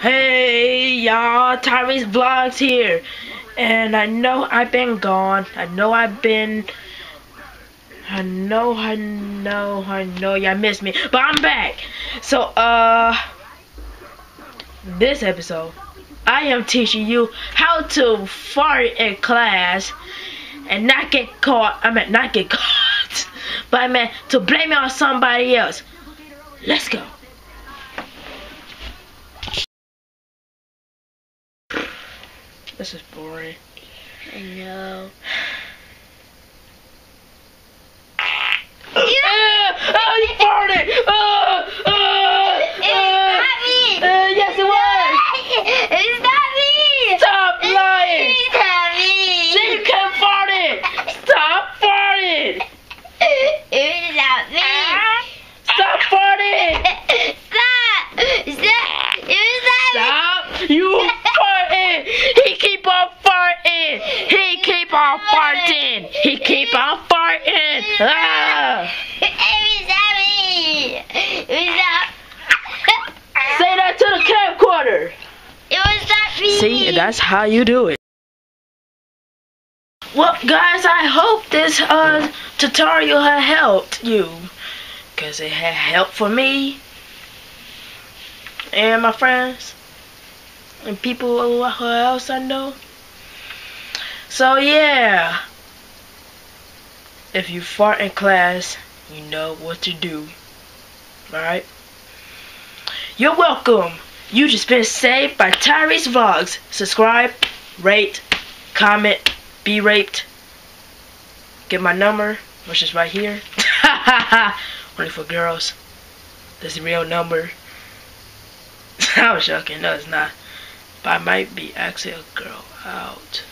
Hey y'all, Tyrese Vlogs here. And I know I've been gone. I know I've been I know, I know, I know y'all missed me. But I'm back. So uh this episode I am teaching you how to fart in class and not get caught. I mean not get caught. But I meant to blame it on somebody else. Let's go. This is boring. I know. Uh, oh, you farted! Uh, uh, uh, uh, yes, it was! It's not me! Stop lying! It's not me! Say you can't fart it! Stop farting! It's not me! Stop farting! Stop! Stop! It's not Stop! You farting! He keep on farting! He keep on farting! He keep on farting! Ah! It's me! Not... Say that to the camcorder! It was not me! See, that's how you do it. Well, guys, I hope this uh, tutorial had helped you. Because it had helped for me. And my friends. And people who else I know. So, yeah. If you fart in class, you know what to do. Alright? You're welcome. You just been saved by Tyrese Vlogs. Subscribe, rate, comment, be raped. Get my number, which is right here. Only for girls. That's the real number. I was joking. No, it's not. But I might be actually a girl out.